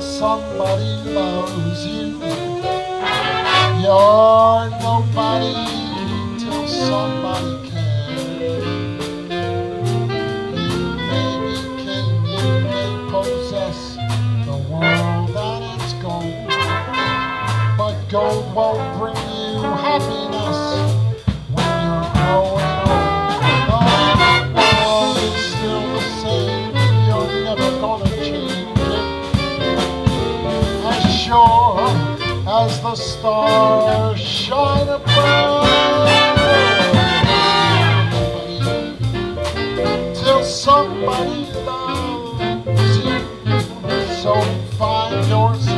somebody loves you. You're nobody till somebody cares. You may be king, you may possess the world and its gold, but gold won't bring you happiness As as the stars shine above. Till somebody loves you, so find yourself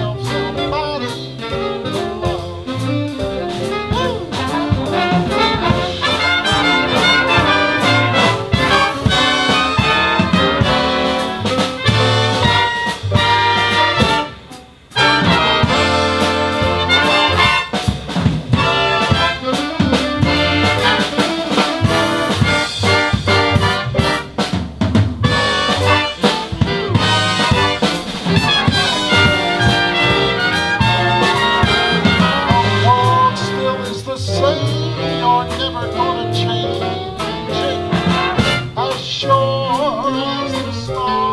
as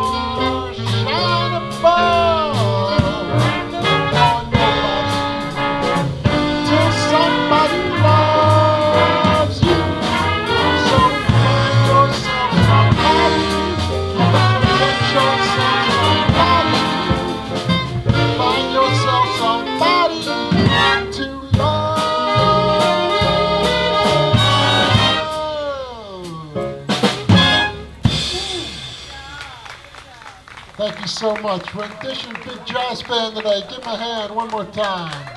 Thank you so much. Rendition Big Jazz Band today. Give them a hand one more time.